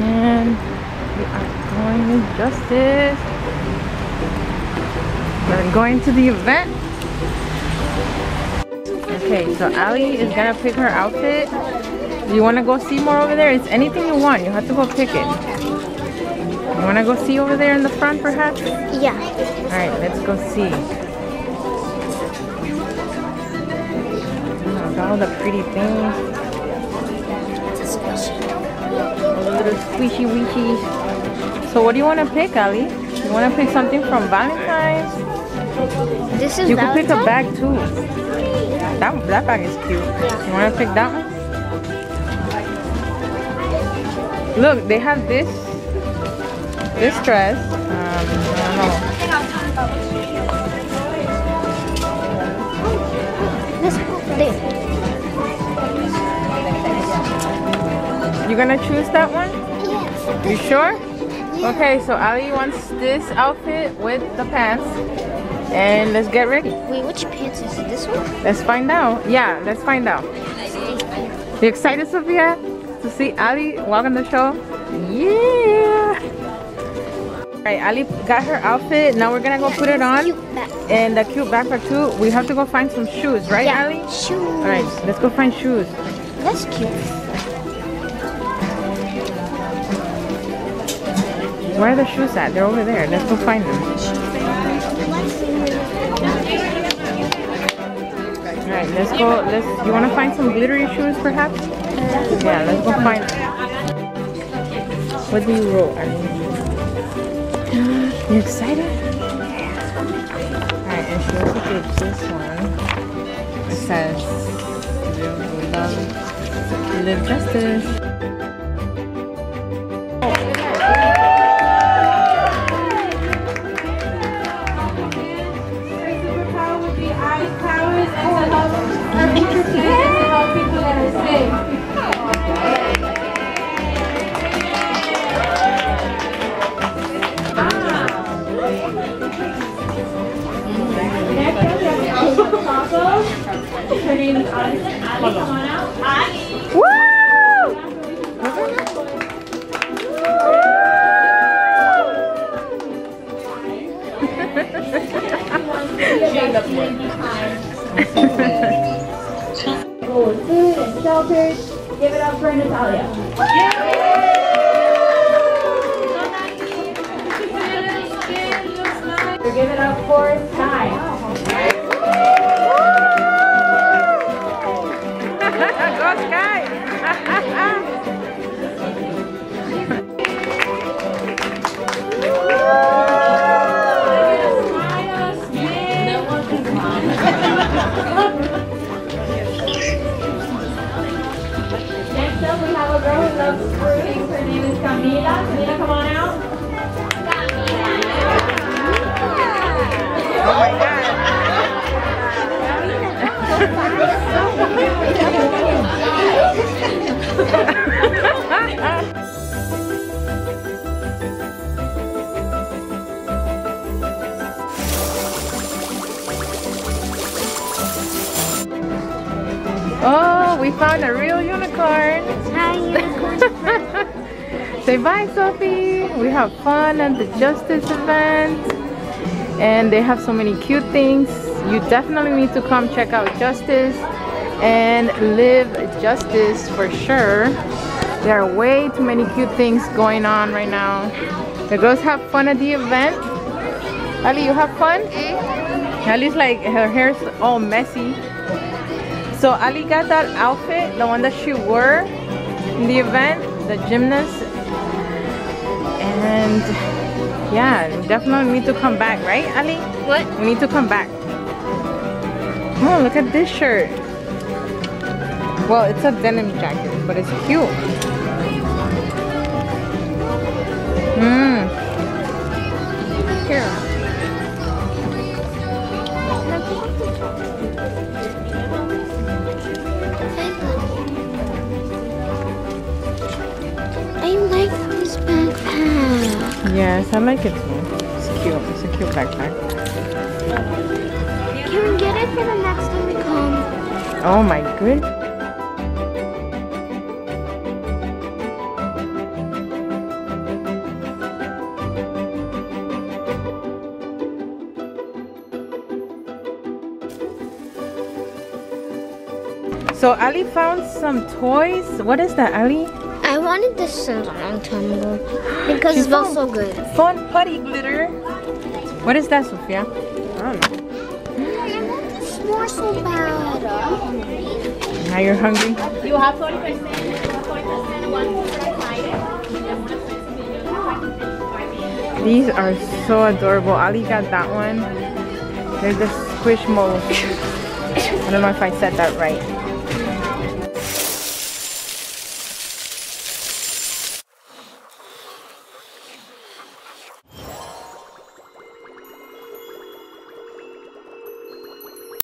And we are going to Justice. We're going to the event. Okay, so Allie is gonna pick her outfit. Do you wanna go see more over there? It's anything you want. You have to go pick it. You wanna go see over there in the front perhaps? Yeah. Alright, let's go see. Oh, all the pretty things. Little squishy wishy. So what do you wanna pick, Allie? You wanna pick something from Valentine's? This is You could pick a bag too. That, that bag is cute. You wanna pick that one? Look, they have this this dress. Um, I This there. don't know. You gonna choose that one? You sure? Okay, so Allie wants this outfit with the pants. And let's get ready. Wait, which pants is it? This one? Let's find out. Yeah, let's find out. You excited, Sophia, to see Allie walk on the show? Yeah! Alright, Allie got her outfit. Now we're gonna go put it on. And the cute backpack too. We have to go find some shoes, right, yeah. Allie? Shoes. Alright, let's go find shoes. That's cute. Where are the shoes at? They're over there. Let's go find them. Alright, let's go. Let's. You want to find some glittery shoes, perhaps? Yeah, let's go find. them. What do you wrote? Allie? You excited? Alright, and she also gave this one. It says, "Love, live justice." Give it up for Natalia. Go Sky! Next up, we have a girl who loves fruits. Her name is Camila. Oh, we found a real unicorn. Hi, unicorn. Say bye, Sofi. We have fun at the Justice event. And they have so many cute things. You definitely need to come check out Justice and live Justice for sure. There are way too many cute things going on right now. The girls have fun at the event. Allie, you have fun? Eh? Allie's like, her hair's all messy. So Allie got that outfit, the one that she wore in the event, the gymnast. And yeah, definitely need to come back, right, Allie? What? We need to come back. Oh, look at this shirt. Well, it's a denim jacket, but it's cute. Mmm. Here. Yes, I like it too. It's cute. It's a cute backpack. Can we get it for the next time we come? Oh my goodness. So Allie found some toys. What is that, Allie? I wanted this since a long time ago because She it smells found- so good. Fun putty glitter. What is that, Sophia? I don't know. I want this more so bad. Now you're hungry? You have 40%, 40% These are so adorable. Allie got that one. They're the Squishmallows. I don't know if I said that right.